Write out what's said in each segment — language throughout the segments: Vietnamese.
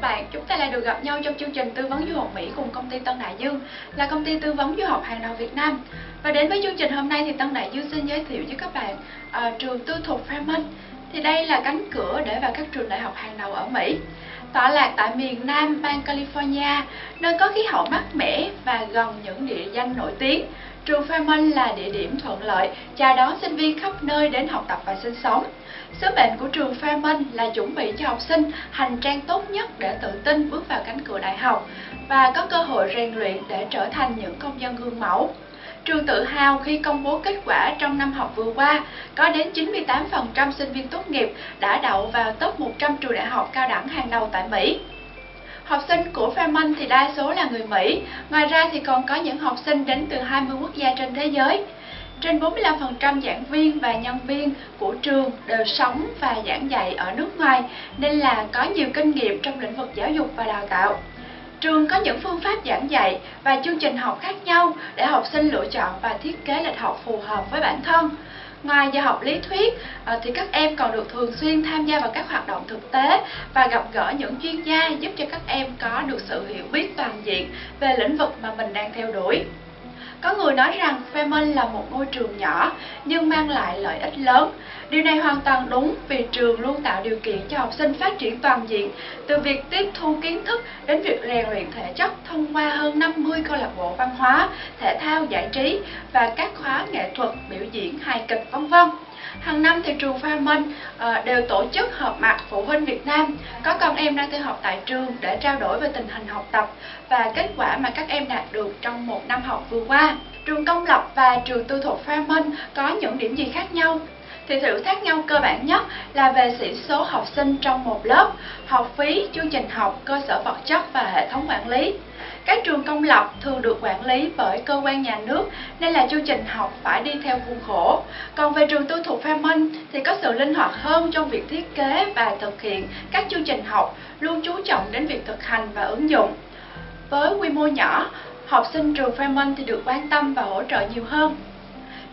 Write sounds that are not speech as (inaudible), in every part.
các bạn, chúng ta lại được gặp nhau trong chương trình tư vấn du học Mỹ cùng công ty Tân Đại Dương là công ty tư vấn du học hàng đầu Việt Nam. Và đến với chương trình hôm nay thì Tân Đại Dương xin giới thiệu với các bạn uh, trường tư thục Fairmont. Thì đây là cánh cửa để vào các trường đại học hàng đầu ở Mỹ. Tọa lạc tại miền Nam bang California, nơi có khí hậu mát mẻ và gần những địa danh nổi tiếng. Trường Fairmont là địa điểm thuận lợi chào đón sinh viên khắp nơi đến học tập và sinh sống. Sứ mệnh của trường Fairmont là chuẩn bị cho học sinh hành trang tốt nhất để tự tin bước vào cánh cửa đại học và có cơ hội rèn luyện để trở thành những công dân gương mẫu. Trường tự hào khi công bố kết quả trong năm học vừa qua, có đến 98% sinh viên tốt nghiệp đã đậu vào top 100 trường đại học cao đẳng hàng đầu tại Mỹ. Học sinh của Fairmont thì đa số là người Mỹ, ngoài ra thì còn có những học sinh đến từ 20 quốc gia trên thế giới. Trên 45% giảng viên và nhân viên của trường đều sống và giảng dạy ở nước ngoài, nên là có nhiều kinh nghiệm trong lĩnh vực giáo dục và đào tạo. Trường có những phương pháp giảng dạy và chương trình học khác nhau để học sinh lựa chọn và thiết kế lịch học phù hợp với bản thân. Ngoài giờ học lý thuyết ờ, thì các em còn được thường xuyên tham gia vào các hoạt động thực tế và gặp gỡ những chuyên gia giúp cho các em có được sự hiểu biết toàn diện về lĩnh vực mà mình đang theo đuổi. Có người nói rằng Fairmont là một ngôi trường nhỏ nhưng mang lại lợi ích lớn. Điều này hoàn toàn đúng vì trường luôn tạo điều kiện cho học sinh phát triển toàn diện, từ việc tiếp thu kiến thức đến việc rèn luyện thể chất thông qua hơn 50 câu lạc bộ văn hóa, thể thao, giải trí và các khóa nghệ thuật, biểu diễn, hài kịch vân vân. Hàng năm thì trường Pha Minh ờ, đều tổ chức họp mặt phụ huynh Việt Nam có con em đang theo học tại trường để trao đổi về tình hình học tập và kết quả mà các em đạt được trong một năm học vừa qua. Trường công lập và trường tư thục Pha Minh có những điểm gì khác nhau? Thì sự khác nhau cơ bản nhất là về sĩ số học sinh trong một lớp, học phí, chương trình học, cơ sở vật chất và hệ thống quản lý. Các trường công lập thường được quản lý bởi cơ quan nhà nước nên là chương trình học phải đi theo khuôn khổ. Còn về trường tư thục minh thì có sự linh hoạt hơn trong việc thiết kế và thực hiện các chương trình học, luôn chú trọng đến việc thực hành và ứng dụng. Với quy mô nhỏ, học sinh trường Fairmont thì được quan tâm và hỗ trợ nhiều hơn.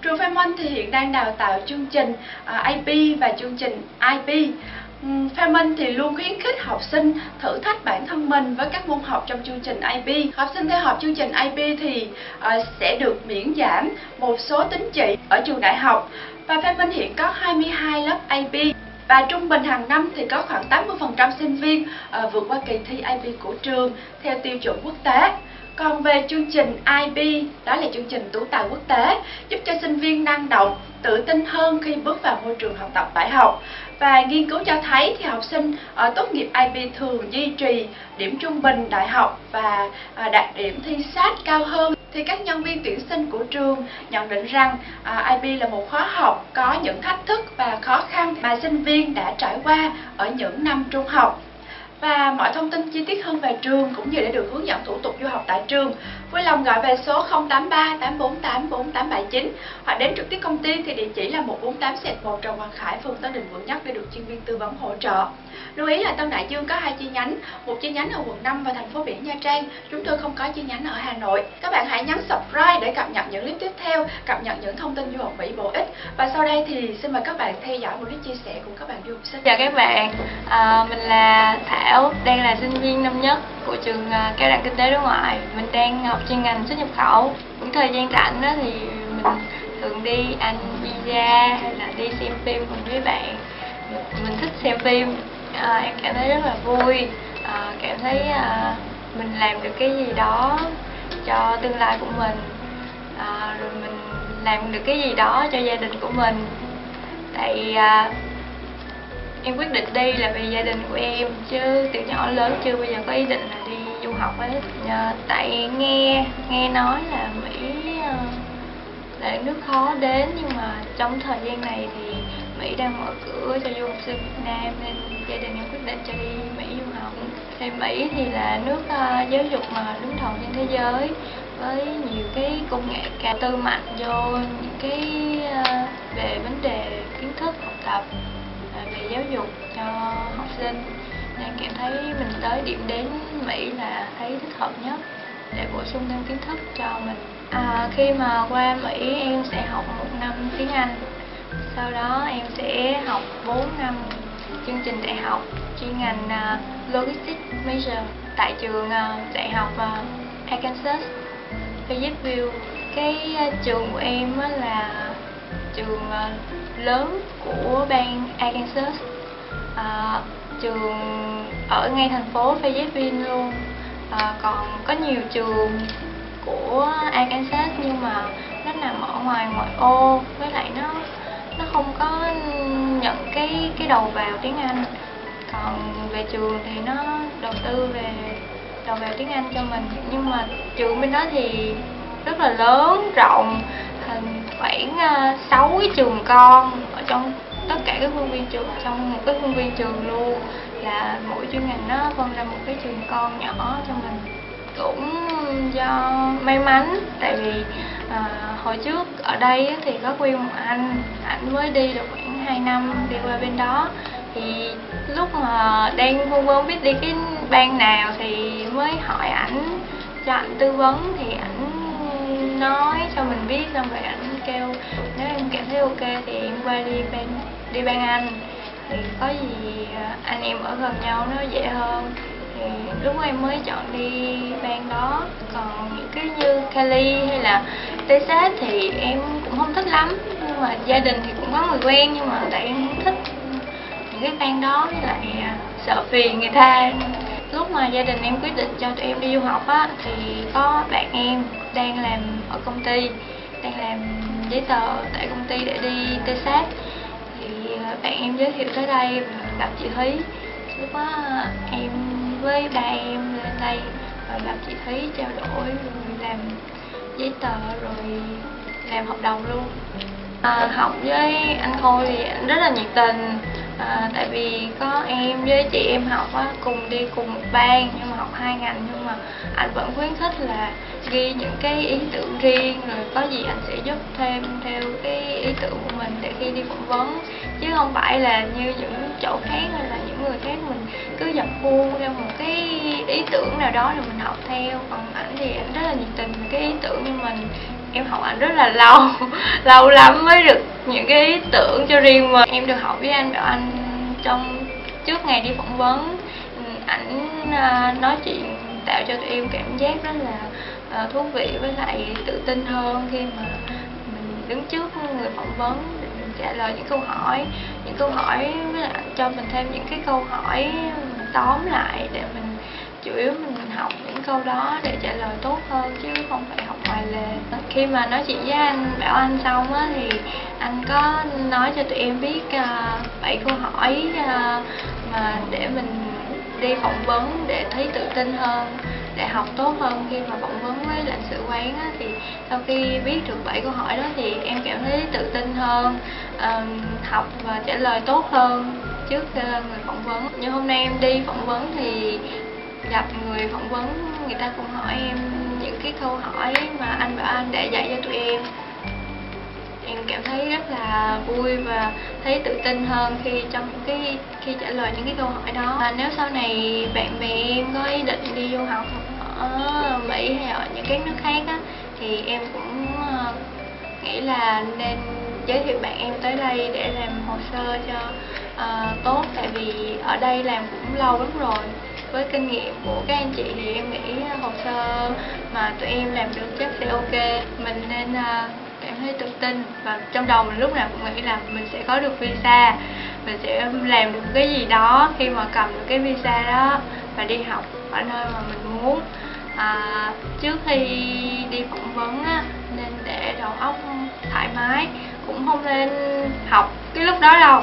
Trường Fairmont thì hiện đang đào tạo chương trình à, AP và chương trình IP. Fairmont ừ, thì luôn khuyến khích học sinh thử thách bản thân mình với các môn học trong chương trình IP. Học sinh theo học chương trình IP thì à, sẽ được miễn giảm một số tín chỉ ở trường đại học. Và Fairmont hiện có 22 lớp IP và trung bình hàng năm thì có khoảng 80% sinh viên à, vượt qua kỳ thi IP của trường theo tiêu chuẩn quốc tế. Còn về chương trình IB, đó là chương trình tú tài quốc tế, giúp cho sinh viên năng động, tự tin hơn khi bước vào môi trường học tập đại học. Và nghiên cứu cho thấy thì học sinh ở tốt nghiệp IB thường duy trì điểm trung bình đại học và à, đạt điểm thi sát cao hơn. Thì các nhân viên tuyển sinh của trường nhận định rằng à, IB là một khóa học có những thách thức và khó khăn mà sinh viên đã trải qua ở những năm trung học và mọi thông tin chi tiết hơn về trường cũng như để được hướng dẫn thủ tục du học tại trường vui lòng gọi về số 083 848 4879 hoặc đến trực tiếp công ty thì địa chỉ là 148 1 Trần Hoàng Khải, phường Tân Định, quận Nhất để được chuyên viên tư vấn hỗ trợ. Lưu ý là Tân Đại Dương có hai chi nhánh, một chi nhánh ở quận 5 và thành phố biển Nha Trang. Chúng tôi không có chi nhánh ở Hà Nội. Các bạn hãy nhấn subscribe để cập nhật những clip tiếp theo, cập nhật những thông tin du học Mỹ bổ ích. Và sau đây thì xin mời các bạn theo dõi một clip chia sẻ của các bạn du học sinh. Chào các bạn, à, mình là Thảo, đang là sinh viên năm nhất của trường à, cao đẳng kinh tế đối ngoại. Mình đang học chuyên ngành xuất nhập khẩu. Những thời gian rảnh đó thì mình thường đi ăn pizza hay là đi xem phim cùng với bạn. Mình thích xem phim à, em cảm thấy rất là vui à, cảm thấy à, mình làm được cái gì đó cho tương lai của mình à, rồi mình làm được cái gì đó cho gia đình của mình. Tại à, em quyết định đi là vì gia đình của em chứ từ nhỏ lớn chưa bao giờ có ý định là đi du học hết. À, tại nghe nghe nói là mỹ à, là nước khó đến nhưng mà trong thời gian này thì Mỹ đang mở cửa cho du học sinh Việt Nam nên gia đình em quyết định cho đi Mỹ du học. Thì Mỹ thì là nước uh, giáo dục mà đứng đầu trên thế giới với nhiều cái công nghệ cao tư mạnh vô những cái ờ, về vấn đề kiến thức học tập à, về giáo dục cho học sinh. Nên cảm thấy mình tới điểm đến Mỹ là thấy thích hợp nhất để bổ sung thêm kiến thức cho mình. À, khi mà qua Mỹ em sẽ học một năm tiếng Anh. Sau đó em sẽ học 4 năm chương trình đại học chuyên ngành uh, Logistics Major tại trường uh, Đại học uh, Arkansas. Fayetteville cái ờ, trường của em là trường ờ, lớn của bang Arkansas. À, trường ở ngay thành phố Fayetteville luôn. À, còn có nhiều trường của Arkansas nhưng mà nó nằm ở ngoài ngoại ô với lại nó nó không có nhận cái cái đầu vào tiếng Anh. Còn về trường thì nó đầu tư về đầu vào tiếng Anh cho mình. Nhưng mà trường bên đó thì rất là lớn rộng thành khoảng à, 6 cái trường con ở trong tất cả các khuôn viên trường trong một cái khuôn viên trường luôn. Là mỗi chuyên ngành nó phân ra một cái trường con nhỏ cho mình. Cũng do may mắn tại vì à, hồi trước ở đây thì có quen một anh ảnh mới đi được khoảng 2 năm đi qua bên đó. Thì lúc mà đang vân vân biết đi cái ban nào thì mới hỏi ảnh cho ảnh tư vấn thì ảnh nói cho mình biết, xong rồi ảnh kêu, nếu em cảm thấy ok thì em qua đi ban đi ban anh. Thì có gì ờ, anh em ở gần nhau nó dễ hơn. Thì lúc em mới chọn đi ban đó, còn những cái như Cali hay là Texas thì em cũng không thích lắm. Nhưng mà gia đình thì cũng có người quen, nhưng mà tại em không thích những cái ban đó, với lại ờ, sợ phiền người ta lúc mà gia đình em quyết định cho tụi em đi du học á thì có bạn em đang làm ở công ty đang làm giấy tờ tại công ty để đi Texas thì à, bạn em giới thiệu tới đây gặp chị Thúy. Lúc đó em với ba em lên đây rồi gặp chị Thúy trao đổi rồi làm giấy tờ rồi làm hợp đồng luôn. À, học với anh Khôi thì anh rất là nhiệt tình à, tại vì có em với chị em học á, cùng đi cùng một ban nhưng mà học hai ngành nhưng mà anh vẫn khuyến khích là ghi những cái ý tưởng riêng rồi có gì anh sẽ giúp thêm theo cái ý tưởng của mình để khi đi phỏng vấn. Chứ không phải là như những chỗ khác hay là những người khác mình cứ dập khuôn theo một cái ý tưởng nào đó rồi mình học theo. Còn ảnh thì ảnh rất là nhiệt tình cái ý tưởng như mình em học ảnh rất là lâu (laughs) lâu lắm mới được những cái ý tưởng cho riêng mà em được học với anh bảo anh trong trước ngày đi phỏng vấn, ảnh à, nói chuyện, tạo cho tụi em cảm giác rất là à, thú vị với lại tự tin hơn khi mà mình đứng trước người phỏng vấn để mình trả lời những câu hỏi, những câu hỏi với lại cho mình thêm những cái câu hỏi tóm lại để mình chủ yếu mình học những câu đó để trả lời tốt hơn chứ không phải học ngoài lề. Khi mà nói chuyện với anh bảo anh xong á thì anh có nói cho tụi em biết à, bảy uh, câu hỏi uh, mà để mình đi phỏng vấn để thấy tự tin hơn để học tốt hơn khi mà phỏng vấn với lãnh sự quán á, thì sau khi biết được bảy câu hỏi đó thì em cảm thấy tự tin hơn uh, học và trả lời tốt hơn trước uh, người phỏng vấn. Như hôm nay em đi phỏng vấn thì gặp người phỏng vấn người ta cũng hỏi em những cái câu hỏi mà anh bảo anh để dạy cho tụi em. Em cảm thấy rất là vui và thấy tự tin hơn khi trong những cái khi trả lời những cái câu hỏi đó. Và nếu sau này bạn bè em có ý định đi du học ở Mỹ hay ở những cái nước khác á thì em cũng ờ, nghĩ là nên giới thiệu bạn em tới đây để làm hồ sơ cho uh, tốt. Tại vì ở đây làm cũng lâu lắm rồi với kinh nghiệm của các anh chị thì em nghĩ hồ sơ mà tụi em làm được chắc sẽ ok. Mình nên à, cảm thấy tự tin và trong đầu mình lúc nào cũng nghĩ là mình sẽ có được visa mình sẽ làm được cái gì đó khi mà cầm được cái visa đó và đi học ở nơi mà mình muốn. À, trước khi đi phỏng vấn á, nên để đầu óc thoải mái cũng không nên học cái lúc đó đâu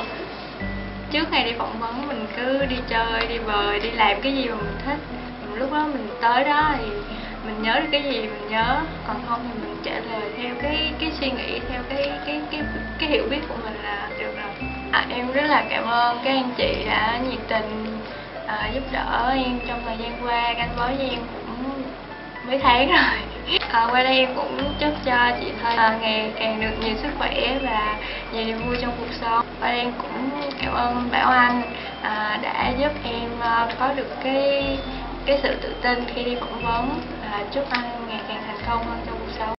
trước ngày đi phỏng vấn mình cứ đi chơi đi bơi đi làm cái gì mà mình thích. Lúc đó mình tới đó thì mình nhớ được cái gì mình nhớ còn không thì mình trả lời theo cái cái suy nghĩ theo cái cái cái cái hiểu biết của mình là được rồi. À, em rất là cảm ơn các anh chị đã nhiệt tình à, giúp đỡ em trong thời gian qua gắn bó với em cũng mấy tháng rồi à, qua đây em cũng chúc cho chị thôi à, ngày càng được nhiều sức khỏe và nhiều niềm vui trong cuộc sống. Qua đây em cũng cảm ơn bảo anh à, đã giúp em à, có được cái cái sự tự tin khi đi phỏng vấn. Và chúc anh ngày càng thành công hơn trong